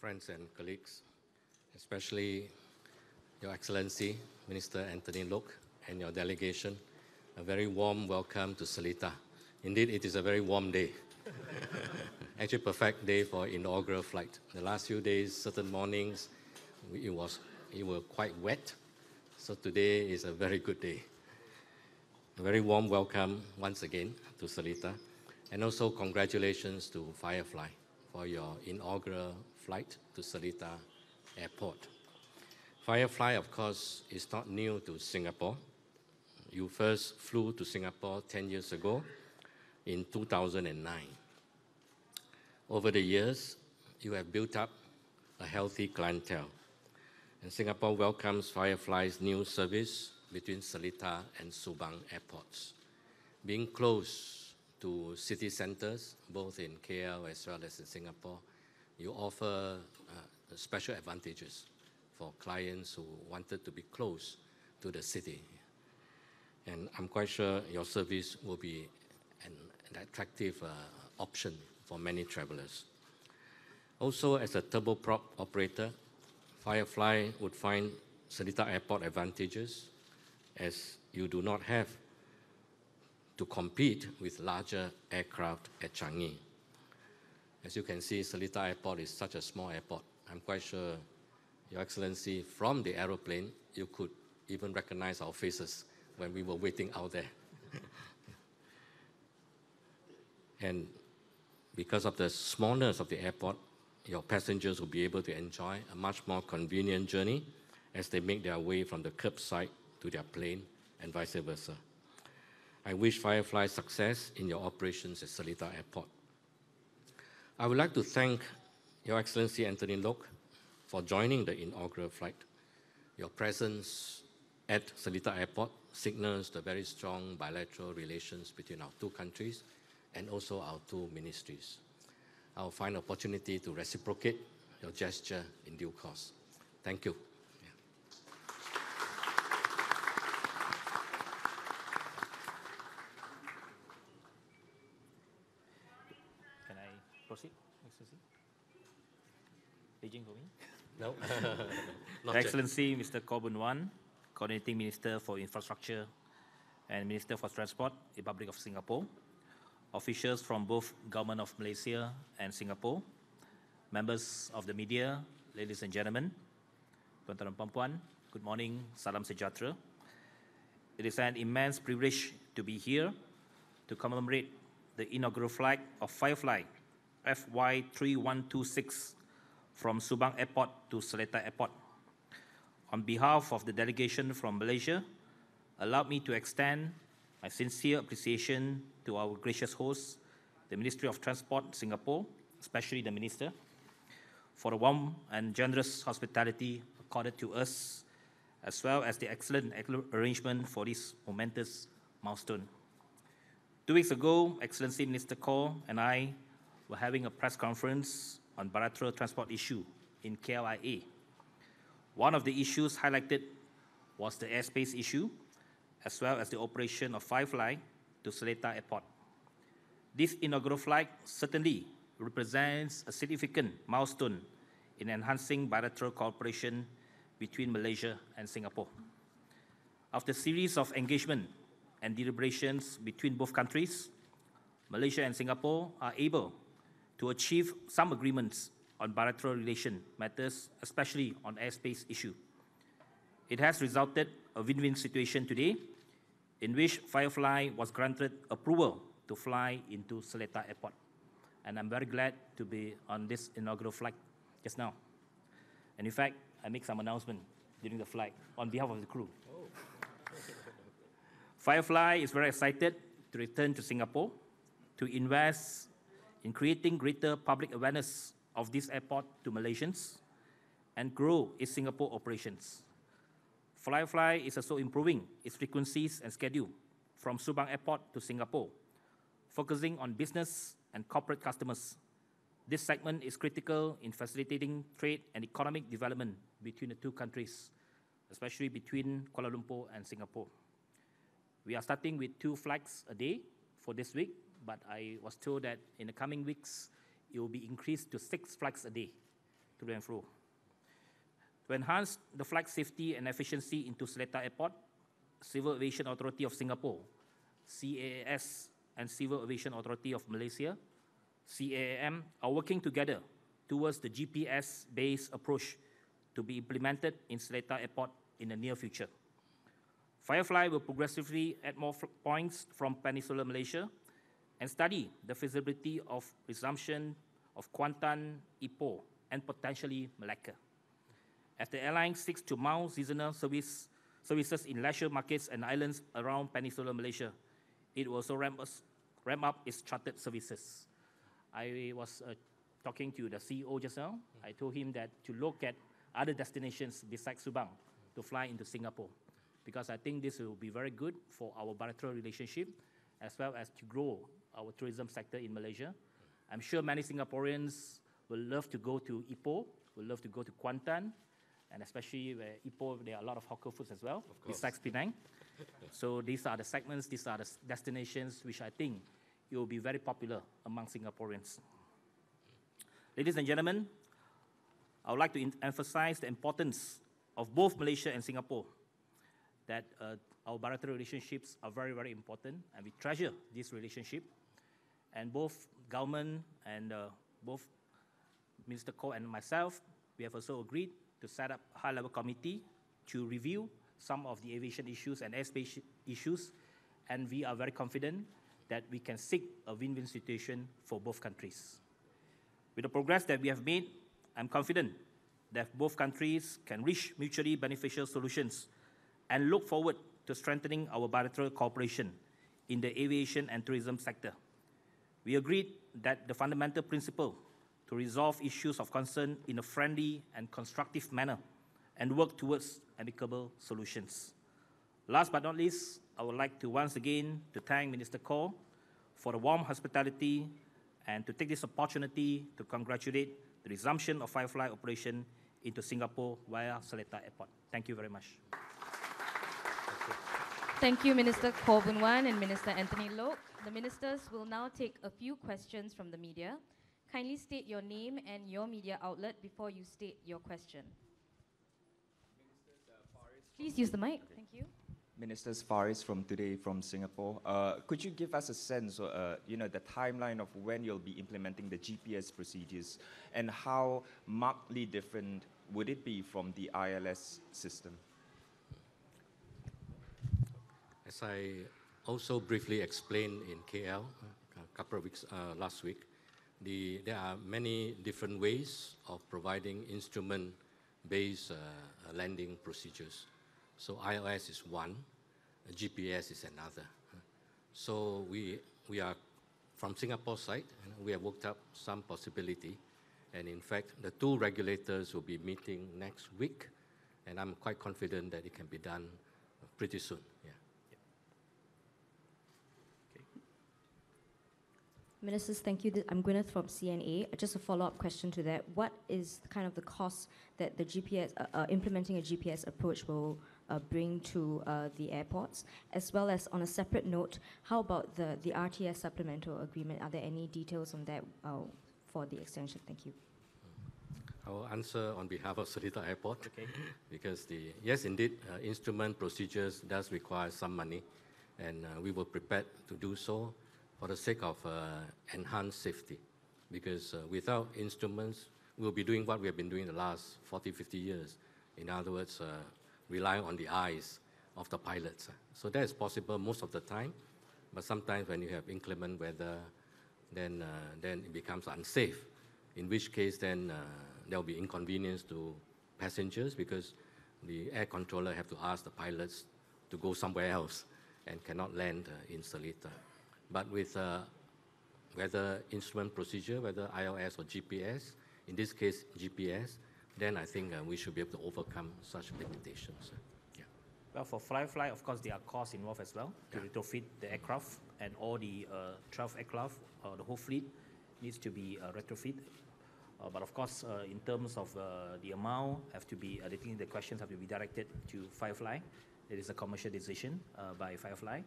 friends and colleagues, especially Your Excellency, Minister Anthony Loke, and your delegation, a very warm welcome to Seletar. Indeed, it is a very warm day. Actually, perfect day for inaugural flight. The last few days, certain mornings, it was it was quite wet. So today is a very good day. A very warm welcome once again to Seletar, And also congratulations to Firefly for your inaugural flight to Seletar Airport. Firefly, of course, is not new to Singapore. You first flew to Singapore 10 years ago in 2009. Over the years, you have built up a healthy clientele. And Singapore welcomes Firefly's new service between Seletar and Subang airports. Being close to city centers, both in KL as well as in Singapore, you offer uh, special advantages for clients who wanted to be close to the city. And I'm quite sure your service will be an, an attractive uh, option for many travelers. Also, as a turboprop operator, Firefly would find Seletar Airport advantages as you do not have to compete with larger aircraft at Changi. As you can see, Seletar Airport is such a small airport. I'm quite sure, Your Excellency, from the aeroplane, you could even recognize our faces when we were waiting out there. and because of the smallness of the airport, your passengers will be able to enjoy a much more convenient journey as they make their way from the curbside to their plane and vice versa. I wish Firefly success in your operations at Seletar Airport. I would like to thank Your Excellency Anthony Loke for joining the inaugural flight. Your presence at Seletar Airport signals the very strong bilateral relations between our two countries and also our two ministries. I'll find opportunity to reciprocate your gesture in due course. Thank you. proceed, Excellency? Beijing for No. Excellency, Mr. Boon Wan, Coordinating Minister for Infrastructure and Minister for Transport, Republic of Singapore, officials from both Government of Malaysia and Singapore, members of the media, ladies and gentlemen, tuan-tuan dan puan-puan, good morning, salam sejahtera. It is an immense privilege to be here to commemorate the inaugural flight of Firefly FY3126 from Subang Airport to Seletar Airport. On behalf of the delegation from Malaysia, allow me to extend my sincere appreciation to our gracious host, the Ministry of Transport Singapore, especially the Minister, for the warm and generous hospitality accorded to us, as well as the excellent arrangement for this momentous milestone. Two weeks ago, Excellency Minister Khaw and I were having a press conference on bilateral transport issue in KLIA. One of the issues highlighted was the airspace issue, as well as the operation of Firefly to Seletar Airport. This inaugural flight certainly represents a significant milestone in enhancing bilateral cooperation between Malaysia and Singapore. After a series of engagement and deliberations between both countries, Malaysia and Singapore are able to achieve some agreements on bilateral relation matters, especially on airspace issue. It has resulted a win-win situation today in which Firefly was granted approval to fly into Seletar Airport. And I'm very glad to be on this inaugural flight just now. And in fact, I make some announcement during the flight on behalf of the crew. Oh. Firefly is very excited to return to Singapore to invest in creating greater public awareness of this airport to Malaysians and grow its Singapore operations. Firefly is also improving its frequencies and schedule from Subang Airport to Singapore, focusing on business and corporate customers. This segment is critical in facilitating trade and economic development between the two countries, especially between Kuala Lumpur and Singapore. We are starting with two flights a day for this week but I was told that in the coming weeks, it will be increased to six flights a day through and through. To enhance the flight safety and efficiency into Seletar Airport, Civil Aviation Authority of Singapore, CAAS, and Civil Aviation Authority of Malaysia, CAAM, are working together towards the GPS-based approach to be implemented in Seletar Airport in the near future. Firefly will progressively add more points from Peninsular Malaysia and study the feasibility of resumption of Kuantan, Ipoh, and potentially Malacca. As the airline seeks to mount seasonal service, services in leisure markets and islands around Peninsular Malaysia, it will also ramp, ramp up its chartered services. I was uh, talking to the CEO just now. I told him that to look at other destinations besides Subang to fly into Singapore, because I think this will be very good for our bilateral relationship, as well as to grow our tourism sector in Malaysia. I'm sure many Singaporeans will love to go to Ipoh, will love to go to Kuantan, and especially where Ipoh, there are a lot of hawker foods as well, besides Penang. so these are the segments, these are the destinations which I think it will be very popular among Singaporeans. Ladies and gentlemen, I would like to emphasize the importance of both Malaysia and Singapore, that uh, our bilateral relationships are very, very important, and we treasure this relationship. And both government and uh, both Minister Khaw and myself, we have also agreed to set up a high-level committee to review some of the aviation issues and airspace issues, and we are very confident that we can seek a win-win situation for both countries. With the progress that we have made, I'm confident that both countries can reach mutually beneficial solutions and look forward to strengthening our bilateral cooperation in the aviation and tourism sector. We agreed that the fundamental principle to resolve issues of concern in a friendly and constructive manner and work towards amicable solutions. Last but not least, I would like to once again to thank Minister Khaw for the warm hospitality and to take this opportunity to congratulate the resumption of Firefly operation into Singapore via Seletar Airport. Thank you very much. Thank you, Minister Khaw Boon Wan and Minister Anthony Loke. The ministers will now take a few questions from the media. Kindly state your name and your media outlet before you state your question. Please use the mic. Thank you. Ministers Faris from today from Singapore. Uh, could you give us a sense, uh, you know, the timeline of when you'll be implementing the GPS procedures and how markedly different would it be from the ILS system? As I also briefly explained in KL a couple of weeks uh, last week, the, there are many different ways of providing instrument-based uh, landing procedures. So ILS is one, GPS is another. So we, we are, from Singapore side, we have worked up some possibility. And in fact, the two regulators will be meeting next week. And I'm quite confident that it can be done pretty soon. Yeah. Ministers, thank you. I'm Gwyneth from CNA. Just a follow-up question to that. What is kind of the cost that the GPS, uh, uh, implementing a GPS approach will uh, bring to uh, the airports? As well as on a separate note, how about the, the RTS supplemental agreement? Are there any details on that uh, for the extension? Thank you. I will answer on behalf of Seletar Airport. Okay. because the, yes, indeed, uh, instrument procedures does require some money, and uh, we were prepared to do so for the sake of uh, enhanced safety. Because uh, without instruments, we'll be doing what we have been doing the last 40, 50 years. In other words, uh, relying on the eyes of the pilots. So that is possible most of the time, but sometimes when you have inclement weather, then, uh, then it becomes unsafe. In which case, then uh, there will be inconvenience to passengers because the air controller have to ask the pilots to go somewhere else and cannot land uh, in Seletar. But with uh, whether instrument procedure, whether ILS or GPS, in this case GPS, then I think uh, we should be able to overcome such limitations. Yeah. Well, for Firefly, of course, there are costs involved as well to retrofit the aircraft and all the uh, 12 aircraft, uh, the whole fleet needs to be uh, retrofit. Uh, but of course, uh, in terms of uh, the amount, have to be. I think the questions have to be directed to Firefly. It is a commercial decision uh, by Firefly.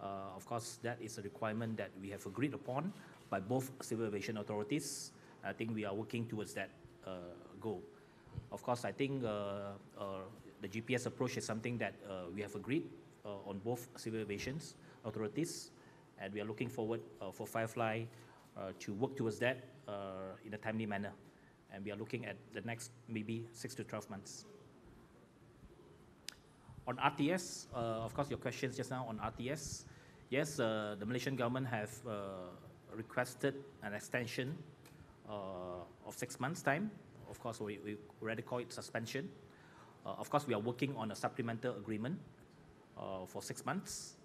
Uh, of course, that is a requirement that we have agreed upon by both civil aviation authorities. I think we are working towards that uh, go. Of course, I think uh, the GPS approach is something that we have agreed on both civil aviation authorities, and we are looking forward for Firefly to work towards that in a timely manner. And we are looking at the next maybe six to 12 months. On RTS, uh, of course, your questions just now on RTS. Yes, uh, the Malaysian government have uh, requested an extension of six months' time. Of course, we, we already call it suspension. Of course, we are working on a supplemental agreement for six months.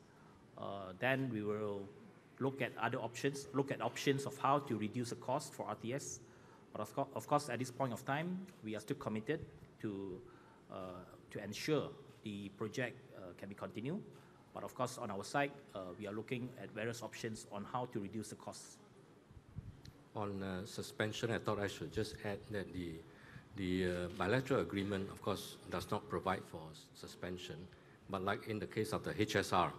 Then we will look at other options, look at options of how to reduce the cost for RTS. But of, co- of course, at this point of time, we are still committed to, uh, to ensure the project uh, can be continued. But of course, on our side, uh, we are looking at various options on how to reduce the costs. On uh, suspension, I thought I should just add that the, the bilateral agreement, of course, does not provide for suspension. But like in the case of the HSR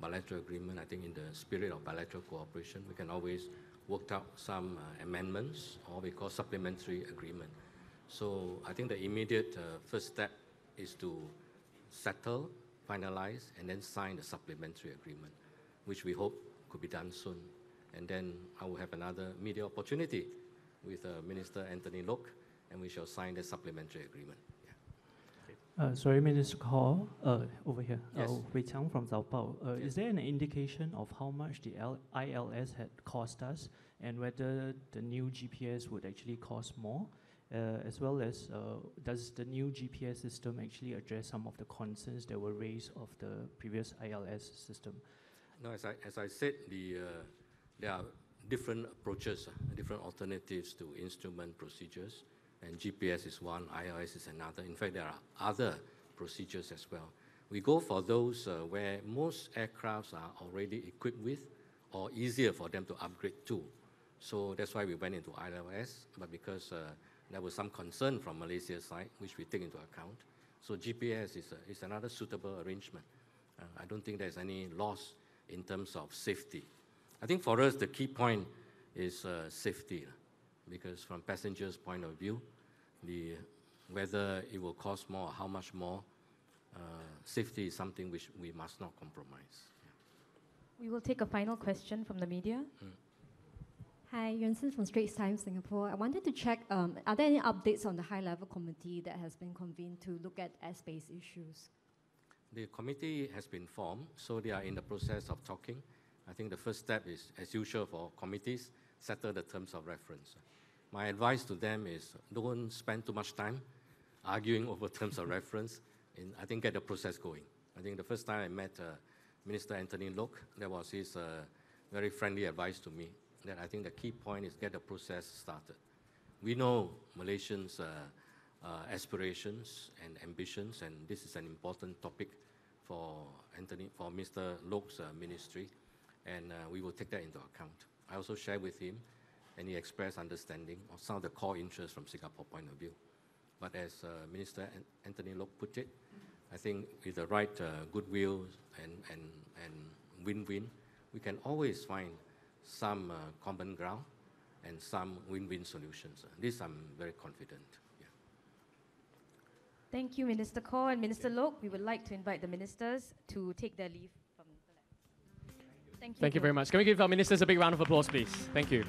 bilateral agreement, I think in the spirit of bilateral cooperation, we can always work out some uh, amendments or we call supplementary agreement. So I think the immediate uh, first step is to settle, finalize, and then sign the supplementary agreement, which we hope could be done soon. And then I will have another media opportunity with uh, Minister Anthony Loke, and we shall sign the supplementary agreement. Yeah. Uh, sorry, Minister Khaw, uh, over here. Yes. Uh, Wei Chang from Zaobao. Uh, Is there an indication of how much the L- ILS had cost us and whether the new GPS would actually cost more? Uh, as well as, uh, does the new GPS system actually address some of the concerns that were raised of the previous ILS system? No, as I, as I said, the, uh, there are different approaches, different alternatives to instrument procedures, and GPS is one, ILS is another. In fact, there are other procedures as well. We go for those uh, where most aircrafts are already equipped with, or easier for them to upgrade to. So that's why we went into ILS, but because uh, there was some concern from Malaysia's side, which we take into account. So GPS is, a, is another suitable arrangement. Uh, I don't think there's any loss in terms of safety. I think for us, the key point is uh, safety, because from passengers' point of view, the, whether it will cost more or how much more, uh, safety is something which we must not compromise. We will take a final question from the media. Hi, Sin from Straits Times Singapore. I wanted to check, um, are there any updates on the high-level committee that has been convened to look at airspace issues? The committee has been formed, so they are in the process of talking. I think the first step is, as usual for committees, settle the terms of reference. My advice to them is don't spend too much time arguing over terms of reference. And I think get the process going. I think the first time I met uh, Minister Anthony Loke, that was his uh, very friendly advice to me. That I think the key point is get the process started. We know Malaysians' uh, uh, aspirations and ambitions, and this is an important topic for Anthony, for Mr. Loke's uh, ministry, and we will take that into account. I also shared with him, and he expressed understanding of some of the core interests from Singapore point of view. But as Minister Anthony Loke put it, I think with the right goodwill and, and, and win-win, we can always find some uh, common ground and some win-win solutions. This I'm very confident. Yeah. Thank you, Minister Khaw and Minister Loke. We would like to invite the ministers to take their leave from the lab. Thank you. Thank you very much. Can we give our ministers a big round of applause, please? Thank you.